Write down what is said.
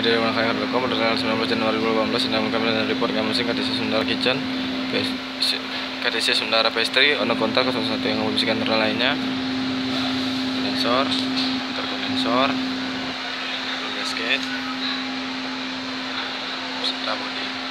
media yang com pada tanggal 19 Januari 2018 ini kami dan report kami singkat di Sundara Kitchen KDC Sundara Pastry ono kontak 01 yang membersihkan antara lainnya. Kondensor terkondensor gasket serta bodi.